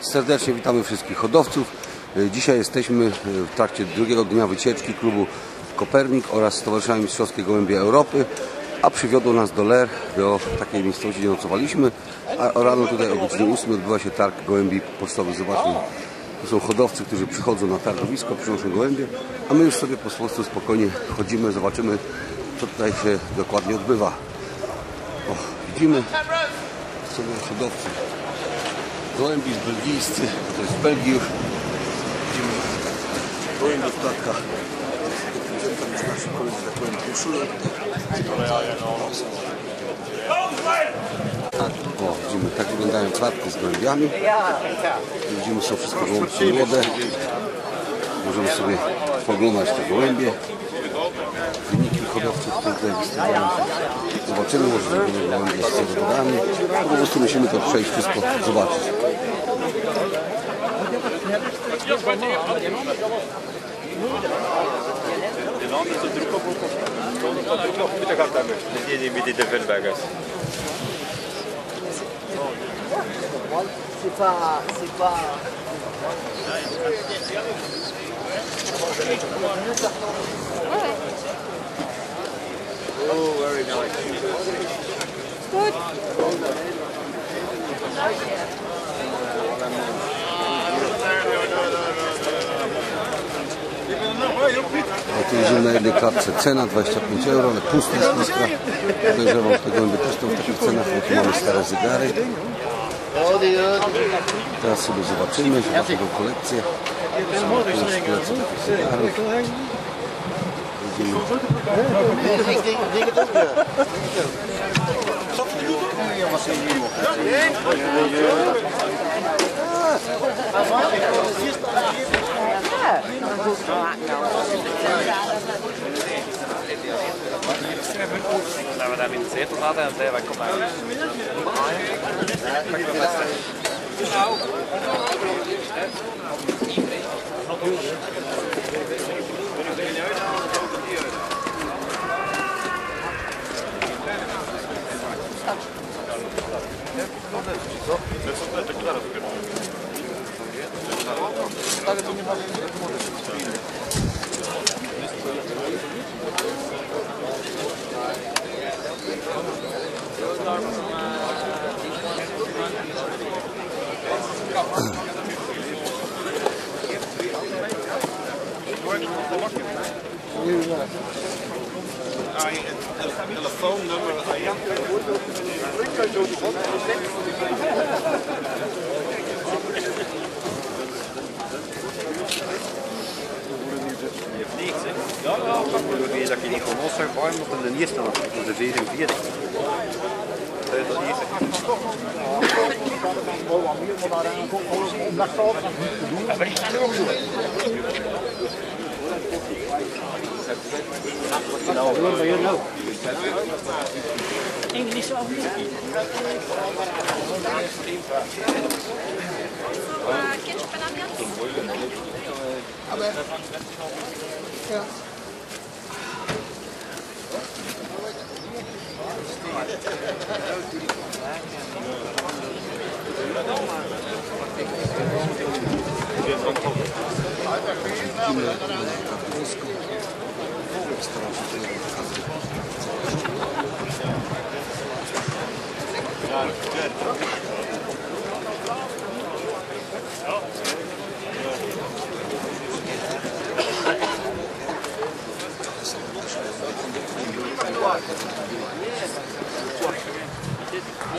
Serdecznie witamy wszystkich hodowców. E, Dzisiaj jesteśmy e, w trakcie drugiego dnia wycieczki klubu Kopernik oraz Stowarzyszenia Mistrzowskie Gołębie Europy, a przywiodło nas do Ler, do takiej miejscowości, gdzie nocowaliśmy, a rano tutaj o godzinie 8 odbywa się targ gołębi podstawowych. Zobaczmy, to są hodowcy, którzy przychodzą na targowisko, przynoszą gołębie, a my już sobie po prostu spokojnie chodzimy, zobaczymy, co tutaj się dokładnie odbywa. O, widzimy, są hodowcy gołębi z belgijscy, to jest z Belgii już. Widzimy gołębie w klatkach. Tam. O, widzimy, tak wyglądają klatki z gołębiami. Widzimy, są wszystko gołąbki młode. Możemy sobie poglądać te gołębie. Hodowców, tutaj wystawiają. Zobaczymy, może zrobimy gołębie z cegłodami. Po prostu musimy to przejść, wszystko zobaczyć. Die die mit den Windbergers. C'est pas, c'est pas. Oh, very nice. A tu widzimy na jednej klatce cena 25 euro, ale pusta jest kostka. Podejrzewam, że te gołębie też są w takich cenach, bo tu mamy stare zegary. Teraz sobie zobaczymy, zobaczymy tą kolekcję. Są już kolekcje takich zegarów. niet. Ik denk het ook, ja. Zat het goed op? Ja, was in Nieuw. Nee. Ja, dat is Laten we daar in de zetel laten en zeggen, wij komen uit. Nou, Thank you. tak. Ale to nie ma Nie wiem. Probeer dat je niet gewoon los zegt, warm op en de eerste nog. Dus de What do you know? English of Ketchup and Ja. Yeah. Thank Ja. Tutaj pokazać.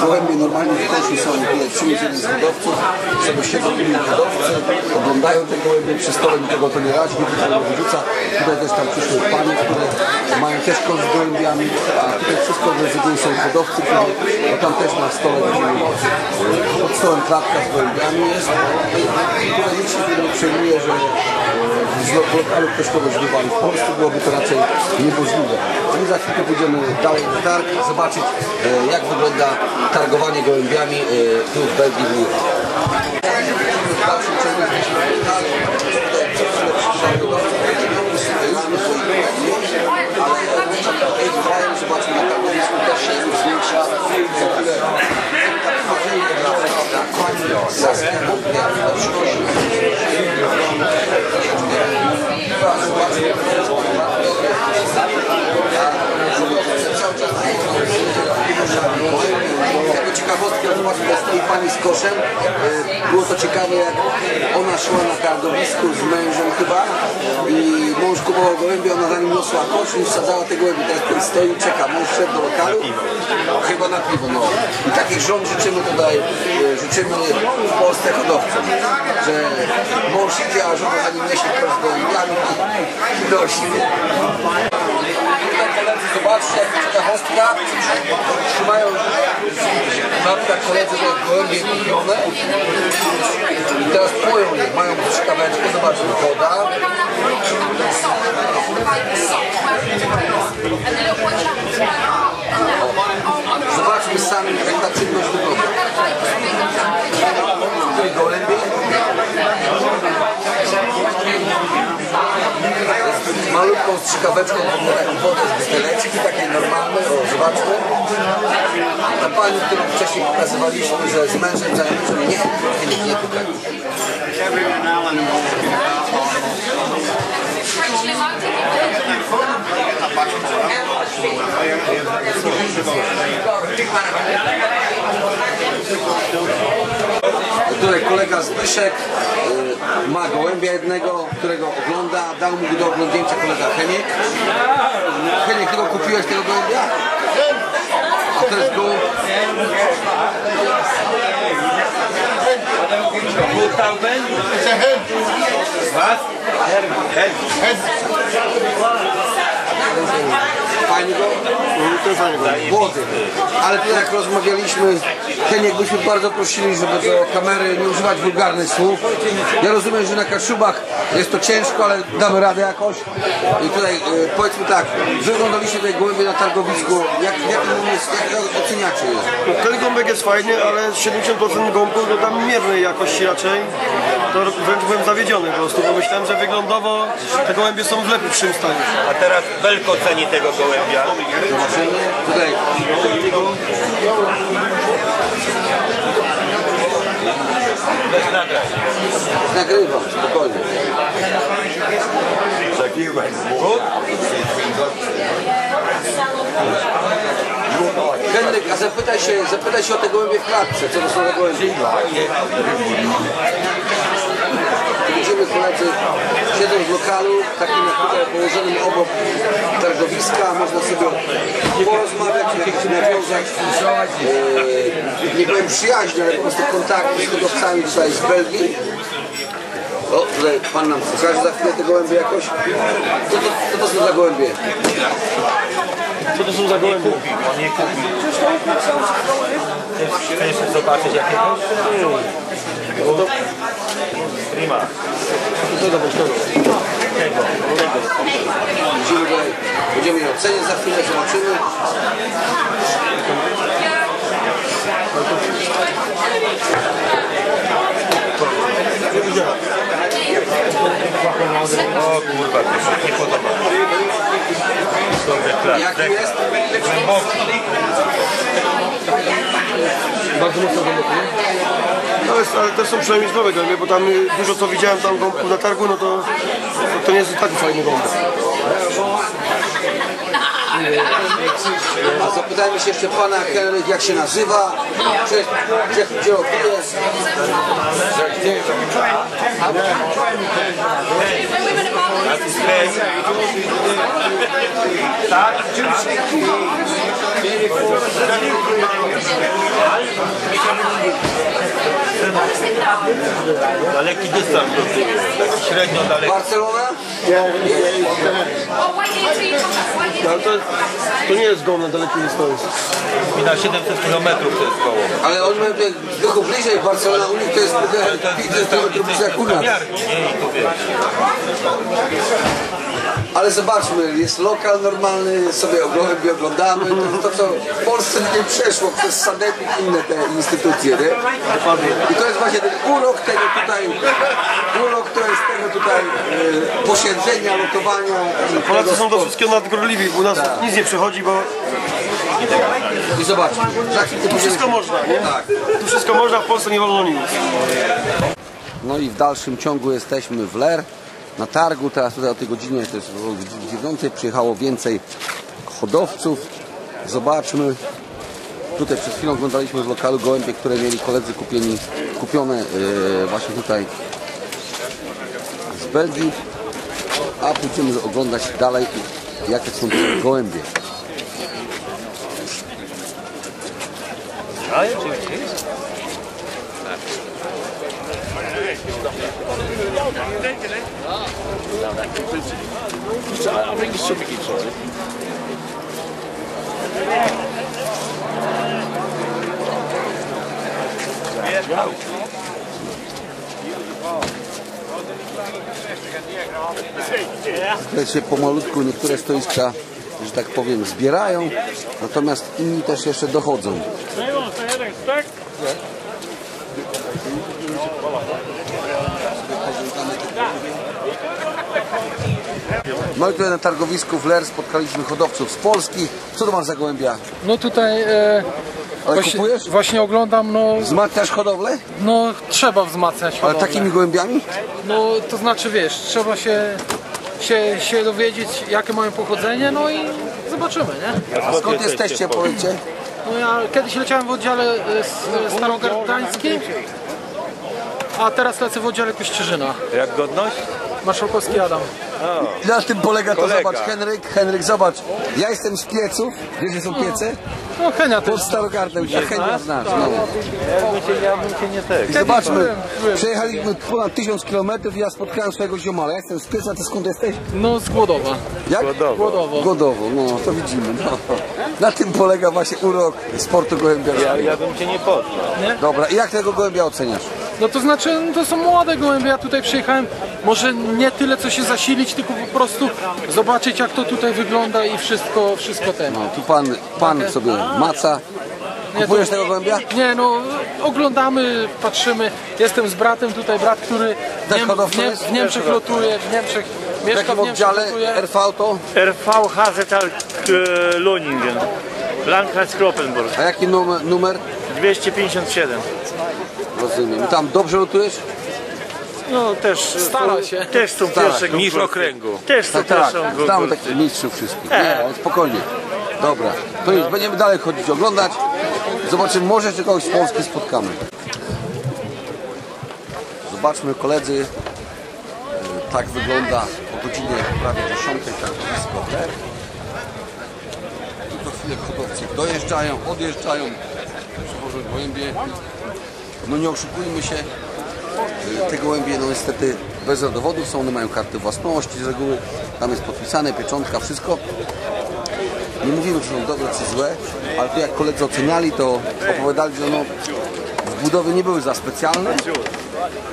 gołębie normalnie w koszy są jeden z hodowców, sobie siedzą inni hodowcy, oglądają te gołębie, przy stole nikogo to nie razi, nikt tego nie wyrzuca. Tutaj też tam przyszły panie, które mają też kosz z gołębiami, a tutaj wszystko rezydują są hodowcy, bo tam też na stole widzimy, pod stołem klatka z gołębiami jest. Tutaj nikt się nie przejmuje, że e, lokalu ktoś kogoś wywali. W Polsce byłoby to raczej niemożliwe. My za chwilkę pójdziemy dalej na targ, zobaczyć e, jak wygląda targowanie gołębiami e, tu w Belgii w Lille. W dalszym ciągu jesteśmy w lokalu, tutaj co chwilę pani z koszem. E, Było to ciekawe, jak ona szła na targowisku z mężem chyba i mąż kupował gołębie, ona za nim niosła kosz i wsadzała te gołębie. Teraz tutaj stoi i czeka. Mąż szedł do lokalu. Chyba na piwo, no. I takich żon życzymy tutaj, e, życzymy w Polsce hodowcom, że mąż idzie, a żona za nim niesie kosz gołębiami i nosi. Koledzy, zobaczcie, jak ciekawostka. Trzymają przykład koledzy gołębie kupione i teraz płują je, mają ciekaweczkę, zobaczmy, woda. Zobaczmy sami, jak ta czynność wygląda. Tutaj gołębie. Z malutką strzykaweczką taką wodę z buteleczki, takiej normalnej, o zobaczmy. Ta pani, którą wcześniej pokazywaliśmy, że z mężem zajmuje, nie, nie, nie, nie tutaj. Tutaj kolega Zbyszek y, ma gołębia jednego, którego ogląda, dał mu do oglądnięcia kolega Heniek. Heniek, ty go kupiłeś tego gołębia? A to jest gołąb? Was? Fajny go? Młody. Ale tu jak rozmawialiśmy, Heniek byśmy bardzo prosili, żeby do kamery nie używać wulgarnych słów. Ja rozumiem, że na Kaszubach jest to ciężko, ale damy radę jakoś. I tutaj e, powiedzmy tak, wy oglądaliście tej gołębie na targowisku, jak, jak, jest, jak, jak oceniacie je? No, ten gąbek jest fajny, ale 70% gąbków to tam miernej jakości raczej. To wręcz byłem zawiedziony po prostu, bo myślałem, że wyglądowo te gołębie są w lepszym stanie. A teraz Belko ceni tego gołębia. Zobaczymy. Tutaj Bez nagrań. nagrywam, spokojnie. Henryk, a zapytaj się, zapytaj się o te gołębie w klatce, co to są za gołębie. Widzimy koledzy siedzą w lokalu, takim jak tutaj położonym obok targowiska, można sobie porozmawiać, jakieś nawiązać, e, nie powiem przyjaźnie, ale po prostu kontakty z hodowcami tutaj z Belgii. O, tutaj pan nam pokaże za chwilę te gołębie jakoś. Co to, co to są za gołębie? Co to są za gołębie? On nie kupi. Chcesz, chcesz zobaczyć jakiegoś? Prima. Co to będzie? Tego. Będziemy, tutaj, będziemy je oceniać za chwilę, zobaczymy. O kurwa, to się nie podoba. Dobrze, klas. Jaki jest? Głęboki. Bardzo mocno głęboko, nie? No jest, ale też są przynajmniej zdrowe gołębie, bo tam y, dużo co widziałem tam gąbków na targu, no to, to, to nie jest taki fajny gąbek. A zapytajmy się jeszcze pana Henryk, jak się nazywa, gdzie, gdzie, gdzie opinie. Hej. Tak? Daleki dystans do tyłu. Taki średnio daleki. Barcelona? No, to, to nie jest gąb na dalekie dystansie. I na 700 km to jest koło. Ale on ma trochę bliżej Barcelona, u nich to jest 500 km bliżej jak u nas. Nie? I wiesz. Ale zobaczmy, jest lokal normalny, sobie gołębie oglądamy, to to co w Polsce nie przeszło przez sanepid i inne te instytucje, nie? I to jest właśnie ten urok tego tutaj, urok to jest tego tutaj e, posiedzenia, lotowania. Polacy są do wszystkiego nadgorliwi, u nas nic nie przechodzi, bo I chwilę tu wszystko można, nie? Tak. Tu wszystko można, w Polsce nie wolno nic. No i w dalszym ciągu jesteśmy w Ler na targu. Teraz tutaj o tej godzinie, to jest 9 przyjechało więcej hodowców. Zobaczmy. Tutaj przed chwilą oglądaliśmy w lokalu gołębie, które mieli koledzy kupieni, kupione e, właśnie tutaj z Belgii. A pójdziemy oglądać dalej, jakie są te gołębie. Tutaj się pomalutku niektóre stoiska, że tak powiem, zbierają, natomiast inni też jeszcze dochodzą. No i tutaj na targowisku w Ler spotkaliśmy hodowców z Polski. Co to masz za gołębia? No tutaj e, Ale właśnie, kupujesz? właśnie oglądam, no, Wzmacniasz hodowlę? no trzeba wzmacniać Ale hodowlę. takimi gołębiami? No to znaczy wiesz, trzeba się, się, się dowiedzieć jakie mają pochodzenie, no i zobaczymy, nie? A skąd jesteście, powiedzcie? No ja kiedyś leciałem w oddziale e, s- starogardańskim, a teraz lecę w oddziale Kościerzyna. Jak godność? Marszałkowski Adam. I na tym polega to, Kolega. zobacz, Henryk, Henryk, zobacz. Ja jestem z Pieców, wiesz, gdzie są Piece? No Henia też. Pod Starogardem, a Henia znasz, no. Ja bym cię, ja bym cię nie tak. I zobaczmy, przejechaliśmy ponad tysiąc kilometrów i ja spotkałem swojego ziomala. Ja jestem z Pieca, ty skąd jesteś? No z Głodowa. Jak? Głodowo. Godowo, no to widzimy. No. Na tym polega właśnie urok sportu Ja, gołębiarskiego. ja bym cię nie poznał. Dobra, i jak tego gołębia oceniasz? No to znaczy, no to są młode gołębie, ja tutaj przyjechałem, może nie tyle co się zasilić, tylko po prostu zobaczyć jak to tutaj wygląda i wszystko, wszystko ten. No, tu pan, pan sobie maca. Nie, Kupujesz to- tego gołębia? Nie no, oglądamy, patrzymy, jestem z bratem tutaj, brat, który w, Niem, w, hodowcą Nie, jest? w Niemczech lotuje, w Niemczech mieszka jakim w Niemczech oddziale. RV to? RV Hazetal e, Loningen. Landkreis Kloppenburg. A jaki numer? 257. Rozumiem. I tam dobrze lotujesz? No też Stara się. Też są Stara pierwsze się. Niż konkursy. okręgu. Też są Tak, tak. pierwsze Znamy konkursy. takich mistrzów wszystkich. Nie, ale spokojnie. Dobra. To nic, będziemy dalej chodzić, oglądać. Zobaczymy, może jeszcze kogoś z Polski spotkamy. Zobaczmy koledzy. e, Tak wygląda o godzinie prawie 10 tak blisko. I co chwilę hodowcy dojeżdżają, odjeżdżają, przywożą gołębie. No nie oszukujmy się, te gołębie no niestety bez rodowodów są, one mają karty własności z reguły, tam jest podpisane, pieczątka, wszystko. Nie mówimy, czy są dobre, czy złe, ale jak koledzy oceniali, to opowiadali, że no w budowie nie były za specjalne,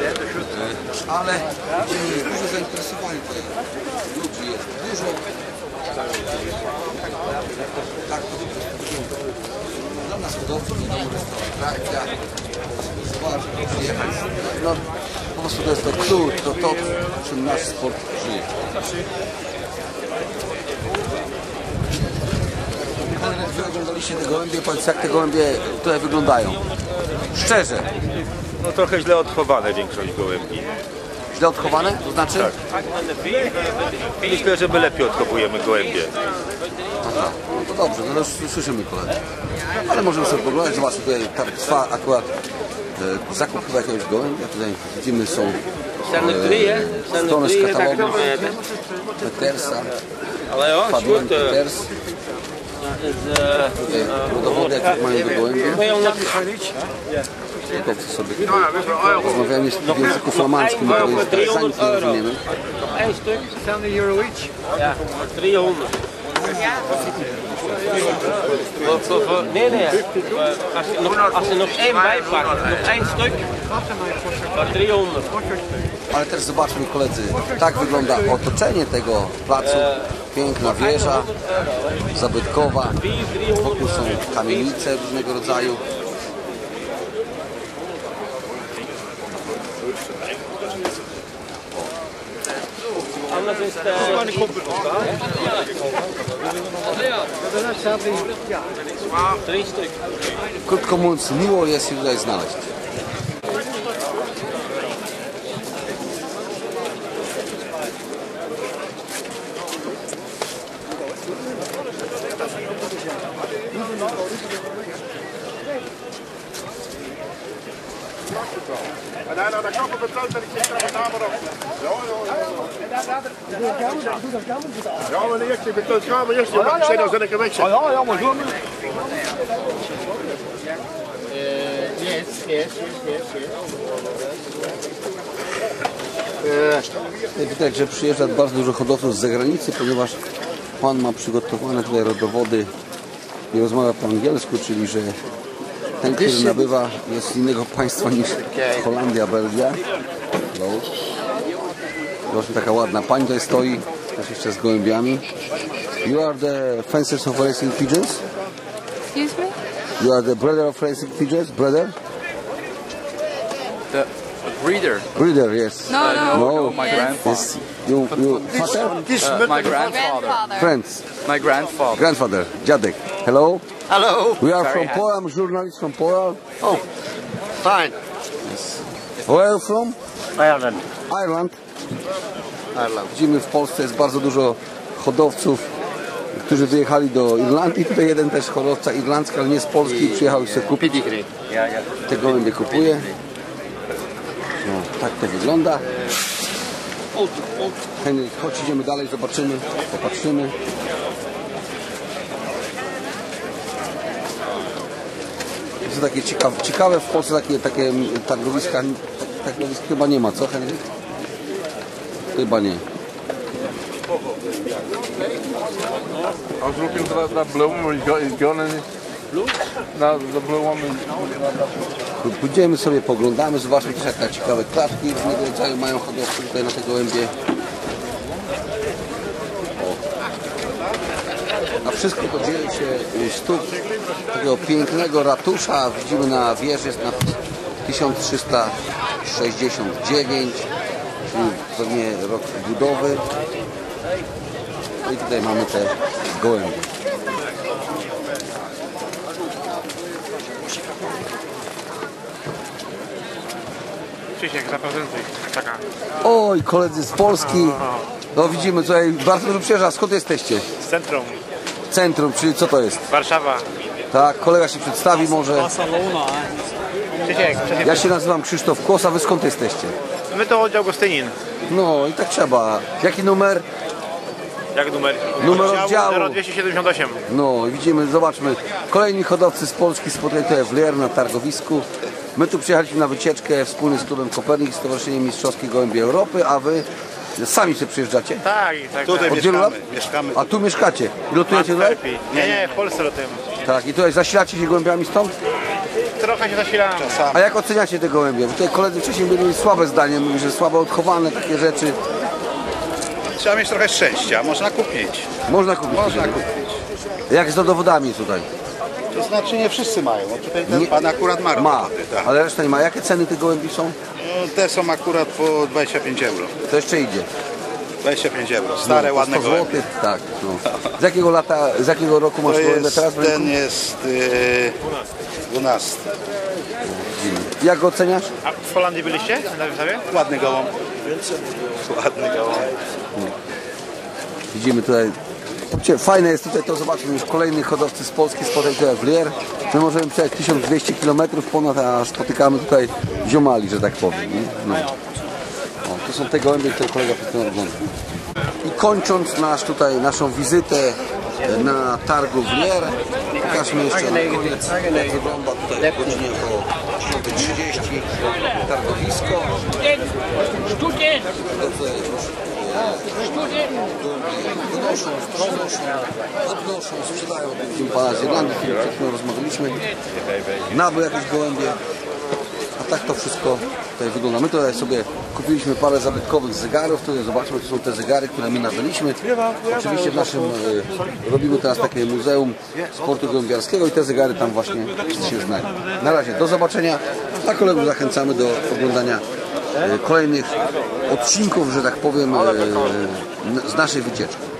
E, ale widzimy duże zainteresowanie tutaj. Ludzi jest dużo. Tak, jest przyjechać. No, po prostu to jest to klucz, to to, czym nasz sport żyje. Wy oglądaliście te gołębie, powiedz jak te gołębie tutaj wyglądają. Szczerze, No trochę źle odchowane większość gołębi. źle odchowane, to znaczy? Myślę, że my lepiej odchowujemy gołębie. Aha, no to dobrze, no już słyszymy koledzy. Ale możemy sobie poglądać, zobaczcie, tutaj tak trwa akurat zakup chyba jakiegoś gołębia, tutaj widzimy są e, strony z katalogu Petersa, Fabian Peters. Tutaj rodowody jakie mają do gołębia. Hodowcy sobie rozmawiają jest w języku flamandzkim, bo to jest tak, za nic nie rozumiemy. Eén stuk, 70 euro each. Ja, 300. Voor, voor, voor, nee, nee. Als je, nog, als je nog één bijpakt, nog één stuk, voor 300. Ale też zobaczmy koledzy, tak wygląda otoczenie tego placu. Piękna wieża, zabytkowa, wokół są kamienice różnego rodzaju. Het... eh, Drie stuk. Krótko mówiąc, miło jest je tutaj znaleźć. Ja, men eerst, ik ben tot schamen, eerst, je zijn als ik weg zit. Ja, ja, maar zo. Ja Widać, że przyjeżdża bardzo dużo hodowców z zagranicy, ponieważ pan ma przygotowane tutaj rodowody i rozmawia po angielsku, czyli że ten, który nabywa jest z innego państwa niż Holandia, Belgia. No. Właśnie taka ładna pani tutaj stoi, też jeszcze z gołębiami. You are the fencers of racing pigeons? Excuse me? You are the brother of racing pigeons? Brother? The breeder. Breeder, yes. No, no. No, my grandfather. Yes. You, you, father? Uh, my grandfather. Grandfather. Friends. My grandfather. Grandfather, dziadek. Hello. Hello. We are Very from happy. Poland, journalists from Poland. Oh, fine. Where are you from? Ireland. Ireland. Widzimy w Polsce jest bardzo dużo hodowców, którzy wyjechali do Irlandii. Tutaj jeden też hodowca irlandzki, ale nie z Polski, przyjechał i chce kupić. Te gołębie kupuje. No, tak to wygląda. Henryk, chodź idziemy dalej, zobaczymy, popatrzymy. To takie ciekawe, ciekawe w Polsce takie, takie targowiska, targowisk chyba nie ma, co Henryk? Chyba nie. I was looking for that, that blue one he's got his gun blue? No, the blue one Pójdziemy sobie, poglądamy, zobaczmy też jak ciekawe klatki różnego rodzaju mają hodowcy tutaj na te gołębie. O. A wszystko to dzieje się u stóp takiego pięknego ratusza. Widzimy na wieży jest na 1369, czyli pewnie rok budowy. No i tutaj mamy te gołębie. Krzysiek, zaprezentuj. Taka. Oj, koledzy z Polski. No widzimy tutaj bardzo dużo przyjeżdża. Skąd jesteście? Z centrum. Centrum, czyli co to jest? Warszawa. Tak, kolega się przedstawi może. Krzysiek, Krzysiek. Ja się nazywam Krzysztof Kłos, a wy skąd jesteście? My to oddział Gostynin. No i tak trzeba. Jaki numer? Jak numer? Numer oddziału. 0278. No i widzimy, zobaczmy. Kolejni hodowcy z Polski spotkali tutaj w Lier na targowisku. My tu przyjechaliśmy na wycieczkę wspólnie z klubem Kopernik, Stowarzyszeniem Mistrzowskie Gołębie Europy, a wy sami się przyjeżdżacie? Tak, tak. Tutaj Od wielu lat? mieszkamy, mieszkamy. A tu mieszkacie? I lotujecie tutaj? Nie, nie, w Polsce lotujemy. Tak, i tutaj zasilacie się gołębiami stąd? Trochę się zasilamy. A jak oceniacie te gołębie? Bo tutaj koledzy wcześniej byli słabe zdanie, mówili, że słabo odchowane, takie rzeczy. Trzeba mieć trochę szczęścia, można kupić. Można kupić. Można kupić. Jak z dodowodami tutaj? To znaczy nie wszyscy mają. No Tutaj ten Nie- pan akurat ma. Ma, tak. ale reszta nie ma. Jakie ceny tych gołębi są? No, Te są akurat po 25 euro. To jeszcze idzie. 25 euro. Stare, No, ładne 100 gołębie. złotych, tak. No. Z jakiego lata, z jakiego roku masz jest, teraz ten jest yy, 12. Jak go oceniasz? A w Holandii byliście na wystawie? Ładny gołąb. Ładny gołąb. Widzimy tutaj. Fajne jest tutaj to, zobaczmy, już kolejnych hodowcy z Polski tutaj w Lier. My możemy przejechać 1200 km ponad, a spotykamy tutaj ziomali, że tak powiem. Nie? No. To są te gołębie, które kolega przed oglądał. I kończąc nasz tutaj, naszą wizytę na targu w Lier, pokażmy jeszcze na koniec, jak wygląda tutaj o godzinie około 10.30 targowisko. Wynoszą, przynoszą, odnoszą, sprzedają. Widzimy pana z Irlandii, z którym rozmawialiśmy. Nabył jakieś gołębie. Tak to wszystko tutaj wygląda. My tutaj sobie kupiliśmy parę zabytkowych zegarów, które zobaczmy, to są te zegary, które my nabyliśmy. Oczywiście w naszym, e, robimy teraz takie muzeum sportu gołębiarskiego i te zegary tam właśnie się znajdą. Na razie, do zobaczenia, a kolegów zachęcamy do oglądania e, kolejnych odcinków, że tak powiem, e, z naszej wycieczki.